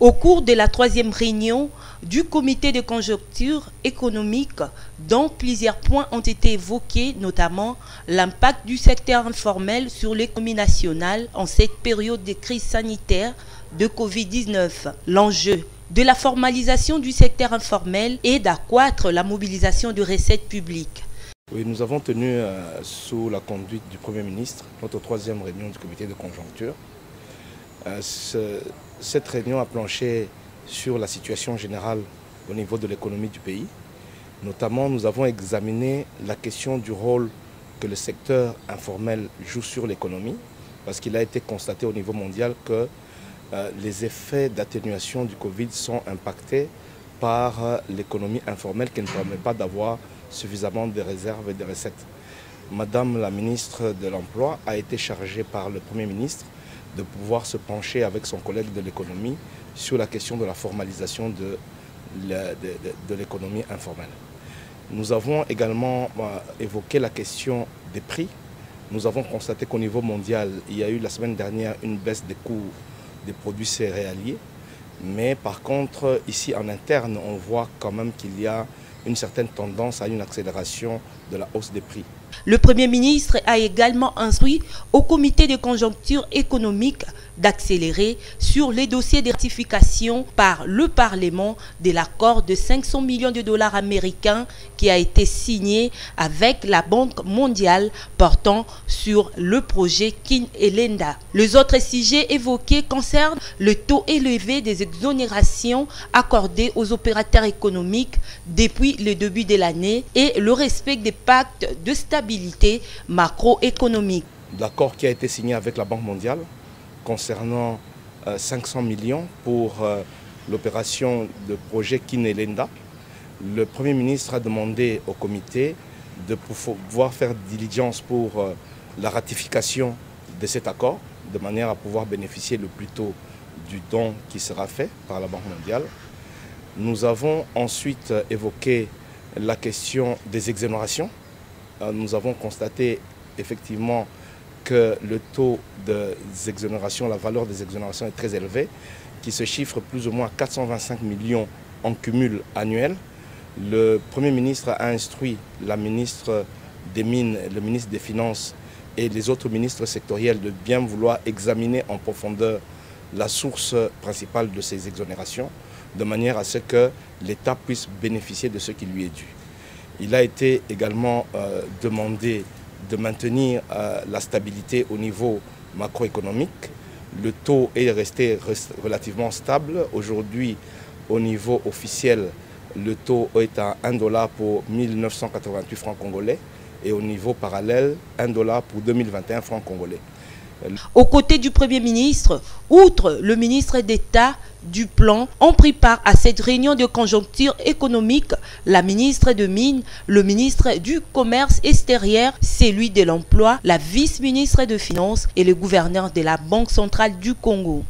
Au cours de la troisième réunion du comité de conjoncture économique, dont plusieurs points ont été évoqués, notamment l'impact du secteur informel sur l'économie nationale en cette période de crise sanitaire de Covid-19. L'enjeu de la formalisation du secteur informel est d'accroître la mobilisation de recettes publiques. Oui, nous avons tenu euh, sous la conduite du Premier ministre notre troisième réunion du comité de conjoncture. Euh, cette réunion a planché sur la situation générale au niveau de l'économie du pays. Notamment, nous avons examiné la question du rôle que le secteur informel joue sur l'économie, parce qu'il a été constaté au niveau mondial que euh, les effets d'atténuation du Covid sont impactés par euh, l'économie informelle qui ne permet pas d'avoir suffisamment de réserves et de recettes. Madame la ministre de l'Emploi a été chargée par le Premier ministre de pouvoir se pencher avec son collègue de l'économie sur la question de la formalisation de, l'économie informelle. Nous avons également euh, évoqué la question des prix. Nous avons constaté qu'au niveau mondial, il y a eu la semaine dernière une baisse des coûts des produits céréaliers. Mais par contre, ici en interne, on voit quand même qu'il y a une certaine tendance à une accélération de la hausse des prix. Le Premier ministre a également instruit au comité de conjoncture économique d'accélérer sur les dossiers de ratification par le Parlement de l'accord de 500 millions de dollars américains qui a été signé avec la Banque mondiale portant sur le projet Kin et Lenda. Les autres sujets évoqués concernent le taux élevé des exonérations accordées aux opérateurs économiques depuis le début de l'année et le respect des pactes de stabilité macroéconomique. L'accord qui a été signé avec la Banque mondiale concernant 500 euh, millions pour euh, l'opération de projet Kinelenda. Le Premier ministre a demandé au comité de pouvoir faire diligence pour euh, la ratification de cet accord, de manière à pouvoir bénéficier le plus tôt du don qui sera fait par la Banque mondiale. Nous avons ensuite évoqué la question des exonérations. Nous avons constaté effectivement que le taux des exonérations, la valeur des exonérations est très élevée, qui se chiffre plus ou moins à 425 millions en cumul annuel. Le Premier ministre a instruit la ministre des Mines, le ministre des Finances et les autres ministres sectoriels de bien vouloir examiner en profondeur la source principale de ces exonérations, de manière à ce que l'État puisse bénéficier de ce qui lui est dû. Il a été également euh, demandé de maintenir euh, la stabilité au niveau macroéconomique. Le taux est resté relativement stable. Aujourd'hui, au niveau officiel, le taux est à 1 dollar pour 1988 francs congolais et au niveau parallèle, 1 dollar pour 2021 francs congolais. Aux côtés du Premier ministre, outre le ministre d'État du Plan, ont pris part à cette réunion de conjoncture économique la ministre de Mines, le ministre du Commerce extérieur, celui de l'Emploi, la vice-ministre de Finances et le gouverneur de la Banque centrale du Congo.